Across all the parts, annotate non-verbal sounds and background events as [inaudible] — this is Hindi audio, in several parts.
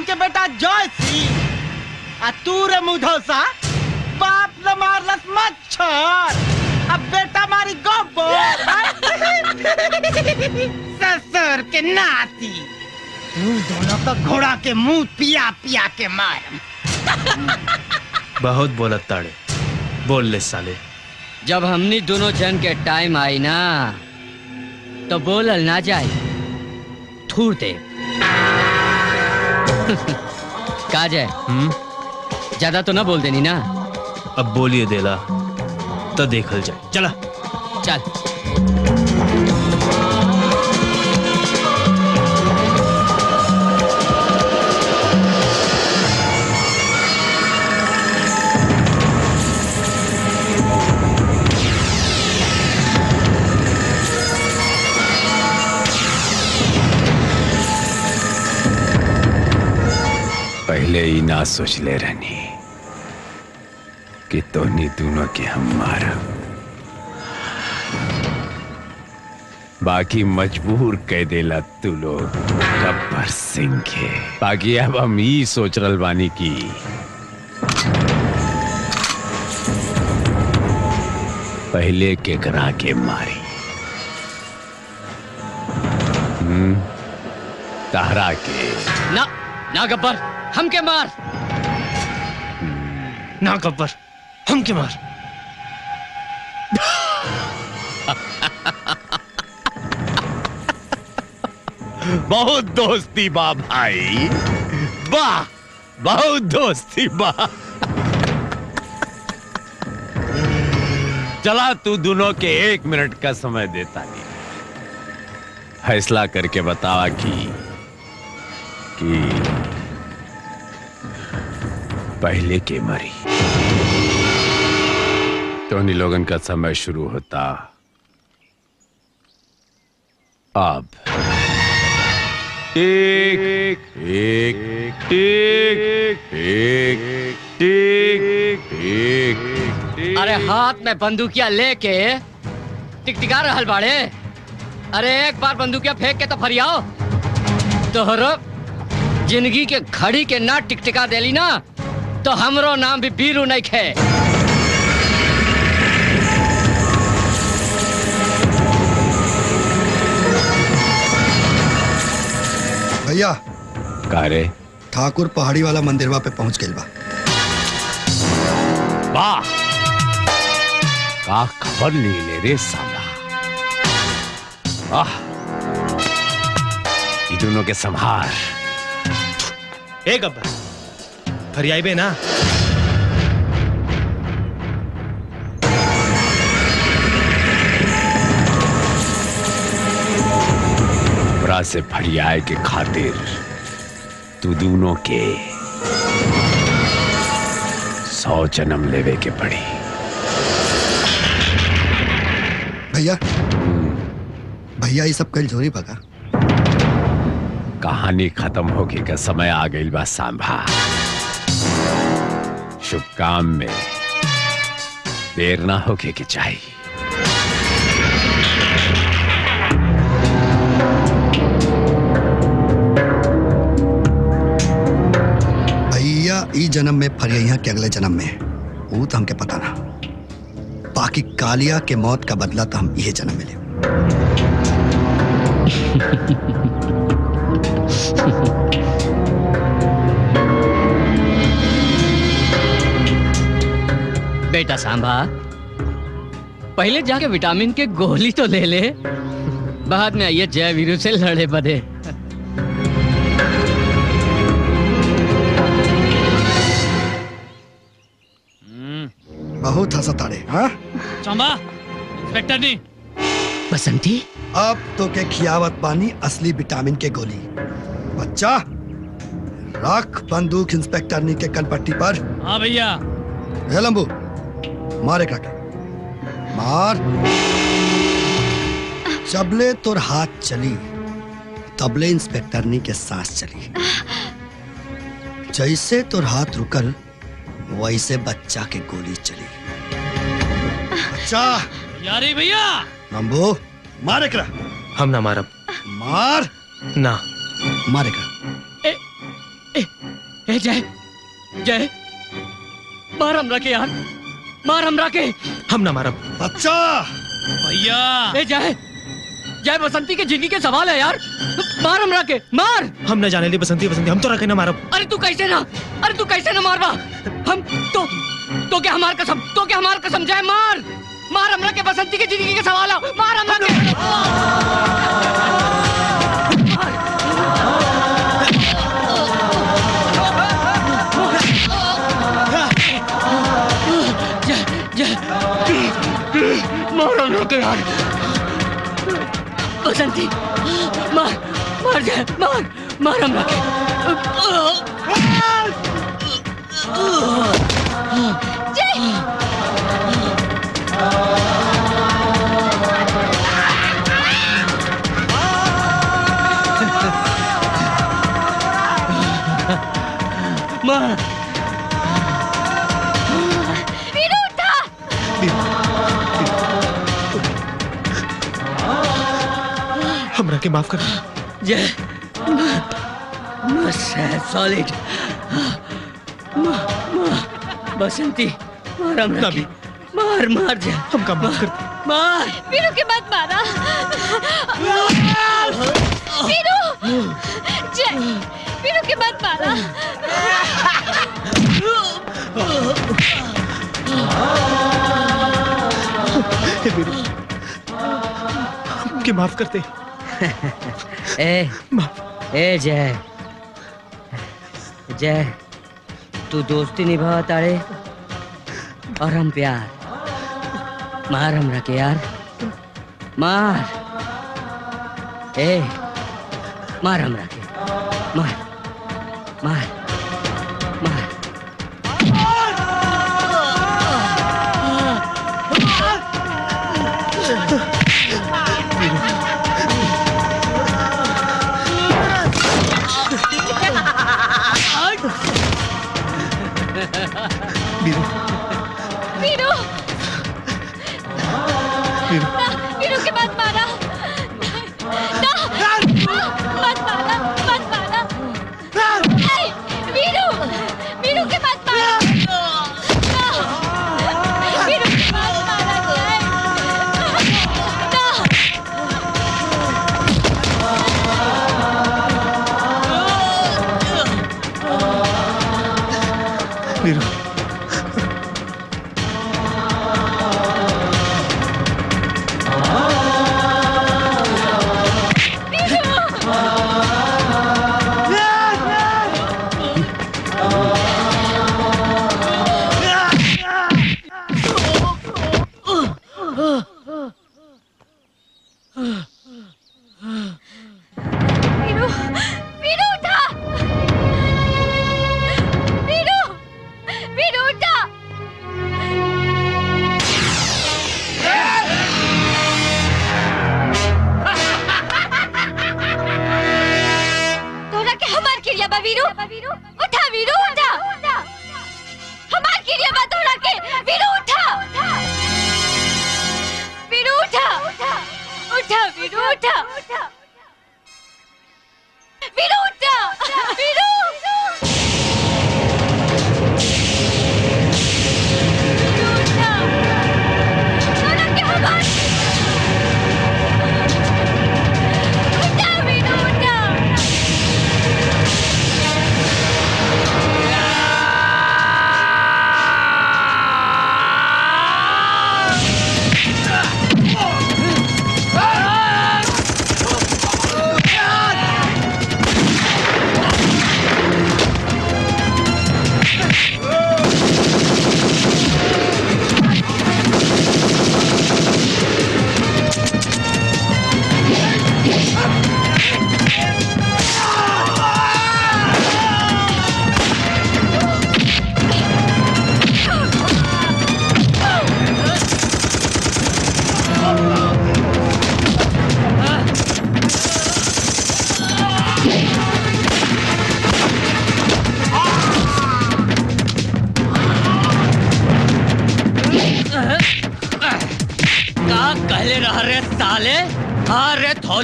सिंह के बेटा जय सिंह। आ तू रे मुधोसा बाप न मारलस मच्छर। अब बेटा मारी गोबर ससुर के नाती। तू दोनों तो घोड़ा के मुँह पिया पिया के मार। बहुत बोलत ताड़े। बोल ले साले। जब हमनी दोनों जन के टाइम आई ना तो बोलल ना जाए। थूर दे। का जाए? हम्म? ज़्यादा तो ना बोल देनी ना। अब बोलिए देला तो देखल जाए। चला। चल। पहले ही ना सोच ले रहनी कि तोनी दोनों के हम मार। बाकी मजबूर कह देला तू लोग, गब्बर सिंह के। बाकी अब हम ई सोच रल बानी की पहले के करा के मारी। हम्म तारा के। ना। ना गब्बर हम के मार। ना गब्बर हम के मार। बहुत दोस्ती बा भाई। वाह, बहुत दोस्ती बा। चला तू दोनों के एक मिनट का समय देता नहीं। फैसला करके बतावा कि कि पहले के मरी। टोनी लोगन का समय शुरू होता अब। एक एक एक एक एक एक अरे हाथ में बंदूकिया लेके टिकटिका रहल बाड़े। अरे एक बार बंदूकिया फेंक के तो फरियाओ। तोहरो ज़िंदगी के घड़ी के ना टिकटिका देली ना। तो हमरो नाम भी बीरू नहीं खे भैया। का रे? ठाकुर पहाड़ी वाला मंदिरवा पे पहुँच बा। वाह। का खबर ले ले रे साला। आह। दोनों के संभार ए गब्बर। फरियाई बे ना। बरा से फरियाए के खातिर तू दोनों के सौ जन्म लेवे के पड़ी। भैया। भैया ये सब कल झोरी बगा कहानी खत्म होके का समय आ गई बा सांभा। शुभ काम में देर ना होके के चाहिए ई जन्म में फरिया के अगले जन्म में वो तो हमके पता ना। बाकी कालिया के मौत का बदला तो हम ये जन्म में ले। [laughs] बेटा सांभा। पहले जाके विटामिन के गोली तो ले ले। बाद में आइए जय वीरू से लड़े बदे बहुत हंसताड़े हाँ? चंबा इंस्पेक्टर नहीं बसंती? अब तो के खियावत बानी असली विटामिन के गोली। बच्चा रख बंदूक इंस्पेक्टर नी के कनपट्टी पर। हाँ भैया। लंबू मार रखे मार। जबले तोर हाथ चली। तबले इंस्पेक्टर नी के सांस चली। जैसे तोर हाथ रुकल वैसे बच्चा के गोली चली। बच्चा यारी भैया। लंबू मारे करा। हम ना मारब। मार। ना। मार एक ए जय जय। मार हमरा के यार। मार हमरा के हम ना मारब। बच्चा भैया। ए जय। जय बसंती के ज़िंदगी के सवाल है यार। मार हमरा के मार। हम ना जाने ली बसंती बसंती। हम तो रखे ना मारब। अरे तू कैसे ना अरे तू कैसे ना मारवा हम तो तो क्या हमार कसम तो क्या हमार कसम? जय मार। मार हम के बसंती के ज़िंदगी के सवाल है। मार हमरा के मार बसंती मार मार जाए मार मार हमरा के माफ़ कर। जय सॉलिड बसंती मार। के मार मार जय हमका माफ़ कर मार वीरू के मत मारा। वीरू जय। वीरू के मत मारा। हे वीरू हमके माफ़ कर दे [laughs] ए ए, जय। जय। तू दोस्ती निभा तारे। और हम प्यार। मार हमरा के यार। मार। ए, मार हमरा के मार मार। मार। वीरू उठा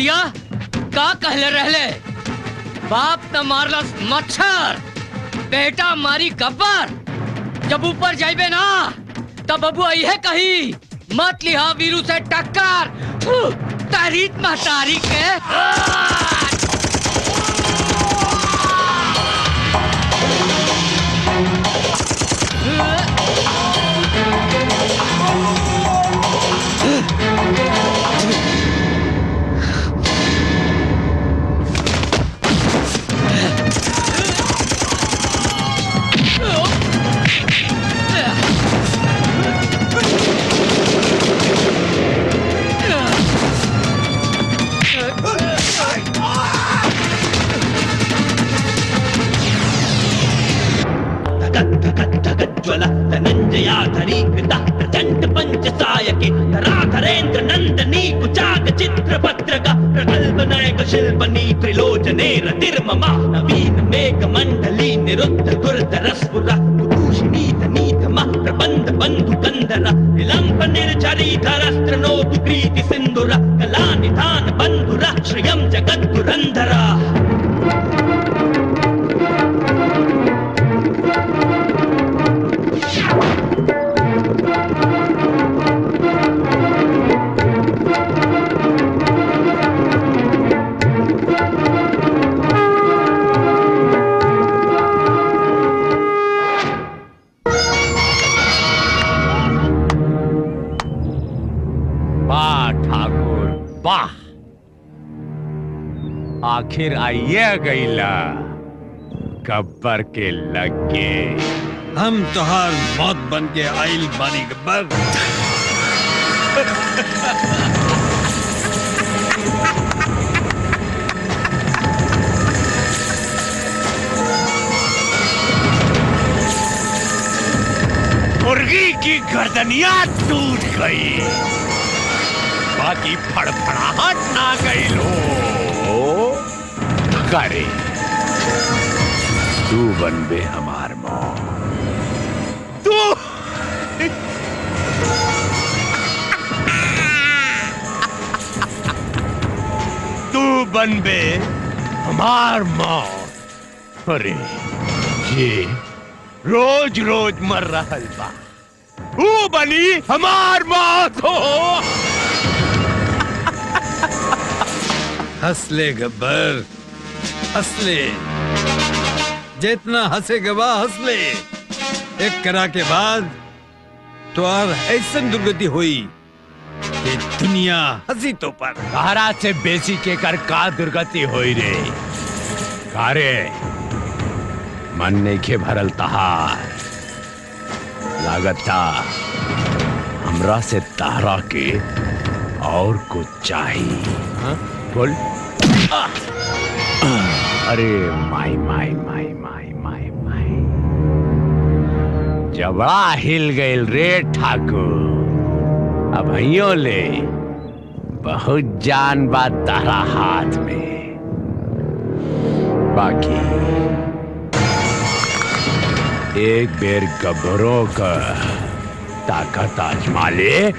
हाँ का कहले रहले? बाप तो मारलस मच्छर। बेटा मारी गब्बर। जब ऊपर जाइबे ना, तब बबू है कही। मत लिहा वीरू से टक्कर। तारीख महतारी के। ज्वल विलम्ब निर्चरिधरस्त्र नोप्रीति सिन्धुर कलानिधान बन्धुरक्षियं जगद्गुरन्धरा आखिर आइए गईला गब्बर के लगे। हम तोहार मौत बन के आइल बानी गब्बर मुर्गी की गर्दनिया टूट गई। बाकी फड़फड़ाहट ना गई लो करे तू बन बे हमार मौत तू! तू बन बे हमार मौत अरे ये रोज रोज मर रहा बा। ऊ बनी हमार मौत हो हंसले गब्बर। हंसले। जितना हंसे गवा हंसले। एक करा के बाद तो और ऐसन दुर्गति हुई कि दुनिया हँसी तो पर। तारा से बेसी के कर का दुर्गति होई रे। कारे मन नहीं के भरल तहार। लागता हमरा से तारा के और कुछ चाहिए। हाँ? बोल! अरे, माई माई माई माई माई माई। जबड़ा हिल गईल रे ठाकुर। अब ले, बहुत जान बा तारा हाथ में। बाकी, एक बेर गबरों का ताकत आजमा ले।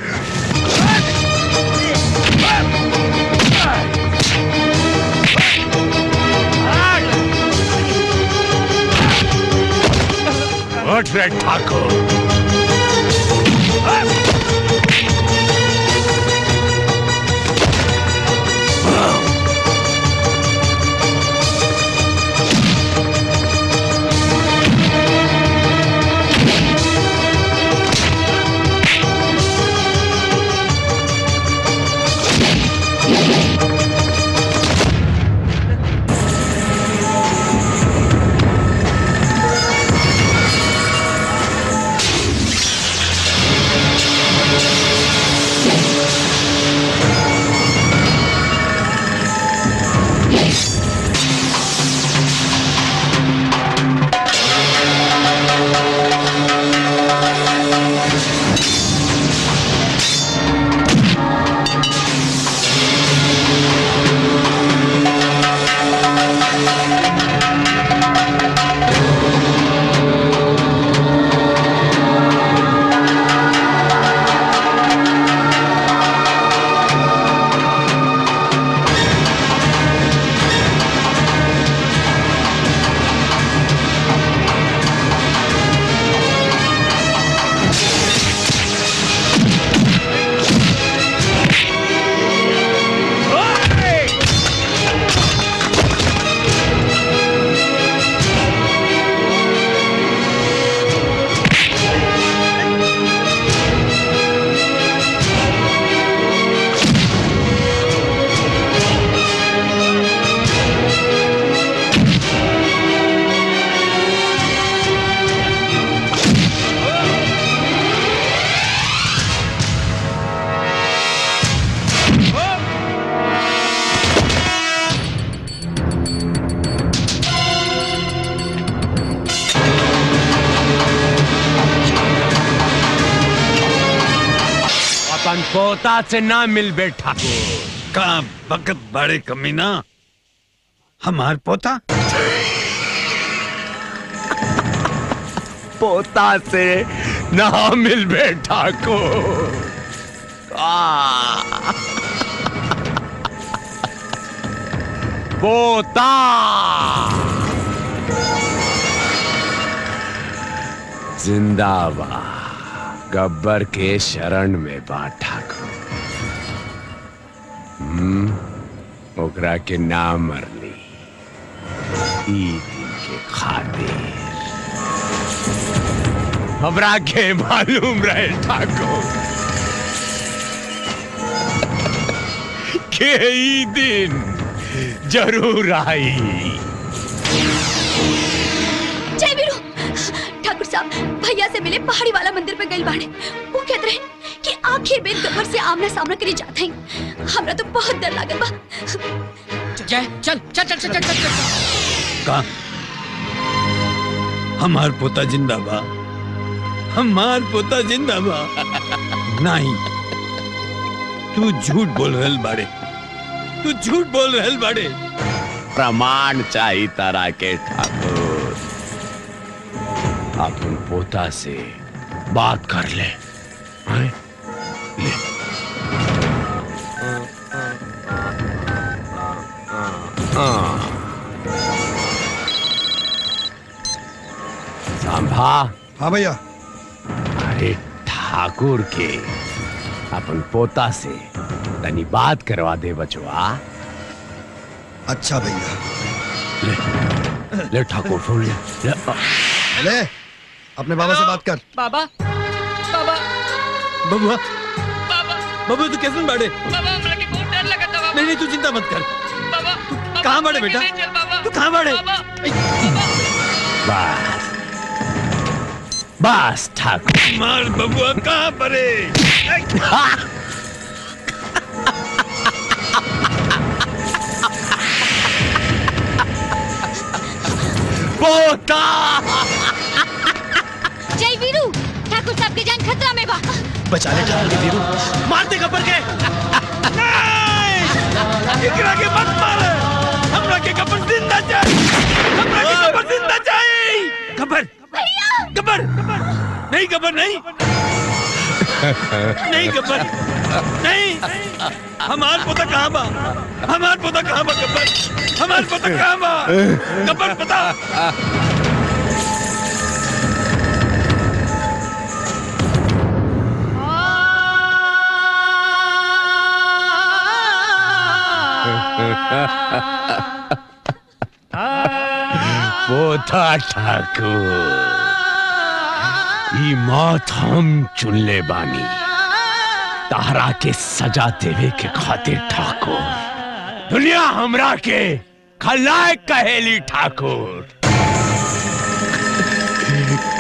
उठ रे ठाकुर से ना मिल बैठा। कहा बकत बड़े कमीना। हमार पोता? पोता से ना मिल बैठा को। पोता। जिंदाबाद गब्बर के शरण में बा ठाकुर हम्म। ओकरा के नाम मरली ई दिन के खातिर। हमरा के मालूम रहे ठाकुर। के ई दिन ज़रूर आई। ठाकुर साहब, भैया से मिले पहाड़ी वाला मंदिर पे गई बाड़े वो कहते रहे कि आखिर बेर गब्बर से आमना सामना के लिए जाते हैं। हमरा तो बहुत डर लागल बा। जय चल चल चल चल चल चल, चल। कहा हमार पोता ज़िंदा बा। हमार पोता ज़िंदा बा। नहीं। तू झूठ बोल रहल बाड़े। तू झूठ बोल रहल बाड़े। प्रमाण चाहिए तारा के ठाकुर। अपन पोता से बात कर ले। हैं? सांभा हाँ। भैया। अरे ठाकुर के अपन पोता से तनी बात करवा दे बचवा अच्छा भैया। ले ले ठाकुर फ़ोन ले। ले ले अपने बाबा से बात कर। बाबा बाबा। बबुआ बाबा। बबुआ तू कैसे बाड़े बाबा हमरा के बहुत डर लगता बाबा। नहीं नहीं तू चिंता मत कर। कहाँ बाड़े बेटा? तू कहाँ बाड़े? बाबा। बस। बस ठाकुर। मार बबुआ कहाँ पड़े? पोता। जय वीरू। ठाकुर साहब के जान खतरा में बा। बचा ले ठाकुर वीरू मार दे गब्बर के। एकरा के गब्बर। भैया गब्बर। नहीं गब्बर, नहीं। नहीं, गब्बर। नहीं। हमार पोता कहाँ बा? हमार पोता कहाँ बा, गब्बर? हमार पोता कहाँ बा? गब्बर, पता? पोता ठाकुर। ई मौत हम चुनले बानी। तारा के सजा देवे के खातिर ठाकुर। दुनिया हमरा के खलायक कहेली ठाकुर।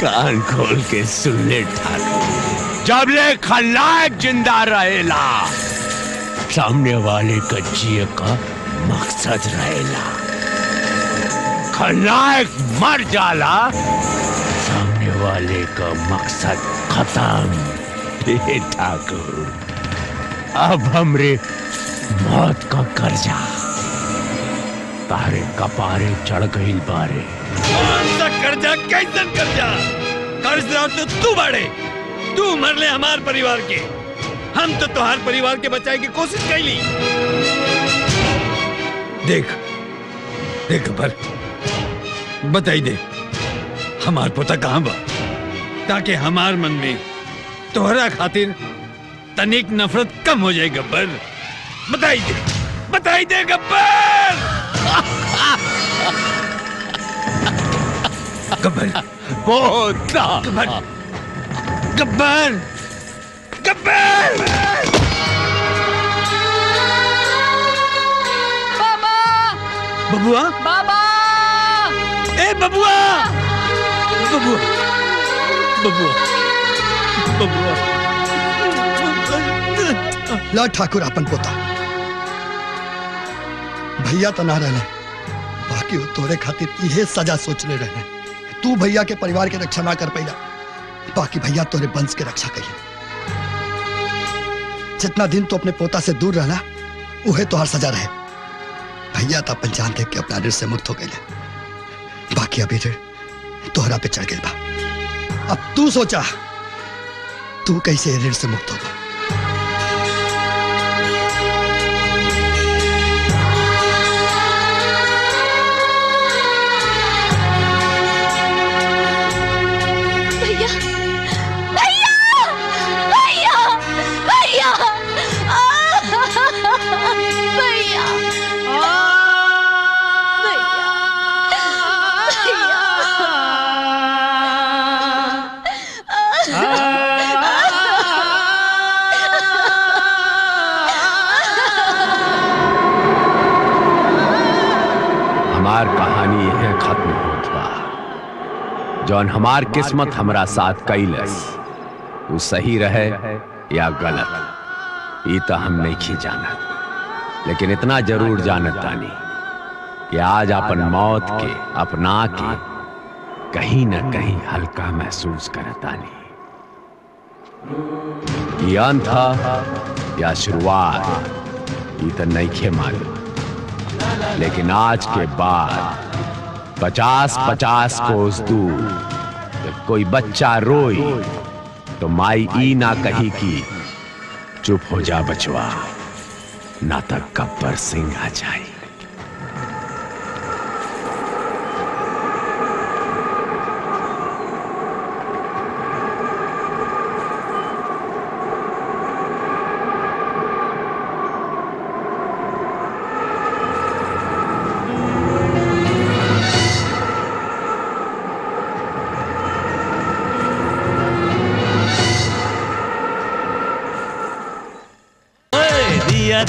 कान खोल के सुन ले ठाकुर। जब ले खलायक ज़िंदा रहेला, सामने वाले का जिए का मकसद रहेला। खलनायक मर जाला। सामने वाले का मकसद खत्म। ठाकुर, अब हमरे मौत का कर्जा। तारे कपारे चढ़ गई बारे। कर्जा, कैसन कर्जा? कर्जदार तो तू बाड़े। तू मर ले हमार परिवार के। हम तो तुहार परिवार के बचाए की कोशिश कैली। देख देख, पर बताई दे हमार पोता कहाँ बा? ताकि हमार मन में तोहरा खातिर तनिक नफरत कम हो जाए गब्बर। बताई दे बताई दे गब्बर! गब्बर पोता। गब्बर गब्बर गब्बर! बाबा! बबुआ? बाबा! ए बबुआ बबुआ बबुआ बबुआ ला ठाकुर अपन पोता। भैया तो ना रहले बाकी वो तोरे खातिर इहे सजा सोच ले रहे तू भैया के परिवार के रक्षा ना कर पैला बाकी भैया तोरे वंश के रक्षा करिए। जितना दिन तो अपने पोता से दूर रहना, उहे तो हर सजा रहे। भैया तो अपन जान देख के अपना ऋण से मुक्त हो गए बाकी ऋण तोहरा पे चढ़ बा अब तू सोचा, तू कैसे ऋण से मुक्त होगा हमार कहानी यह खत्म होत बा जौन, हमार किस्मत हमरा साथ कैलस। वो सही रहे या गलत ई तो हम नहीं जानत लेकिन इतना ज़रूर जानत तानी कि आज अपन मौत के, अपना के, कहीं न कहीं हल्का महसूस करतानी ये अंत या शुरुआत ई तो नहीं मालूम लेकिन आज के बाद पचास पचास कोस दूर जब कोई बच्चा रोई तो माई ई ना कही कि चुप हो जा बचवा ना तक कब्बर सिंह आ जाए।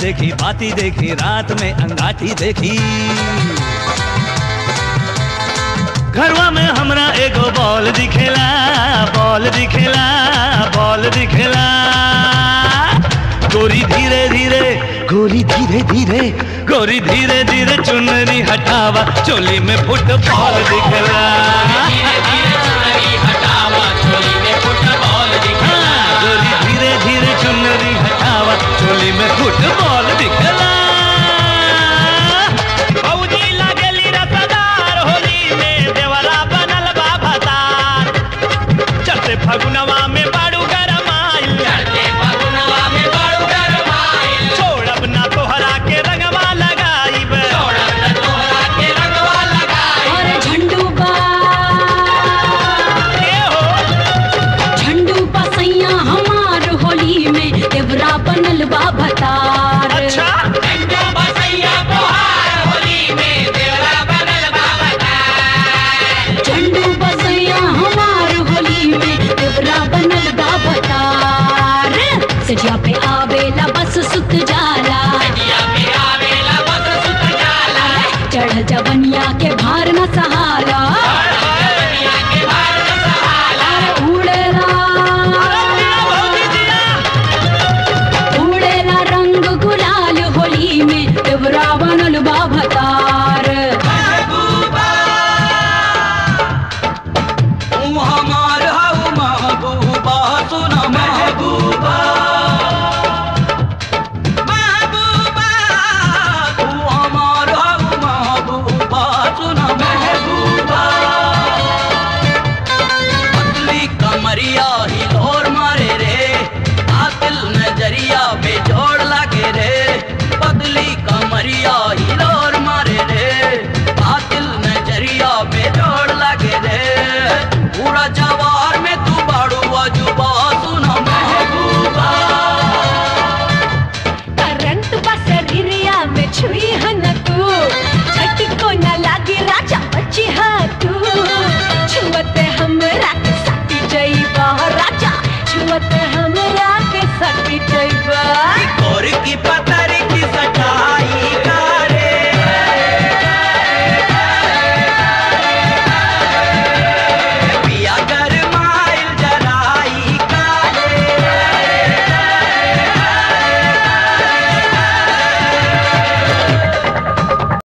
देखी, बाती देखी, रात में अंगाठी देखी। घरवा में हमरा एगो बॉल दिखेला बॉल दिखेला बॉल दिखेला। गोरी धीरे धीरे, गोरी धीरे धीरे, गोरी धीरे धीरे चुनरी हटावा, चोली में फुटबॉल दिखेला। कजिया पे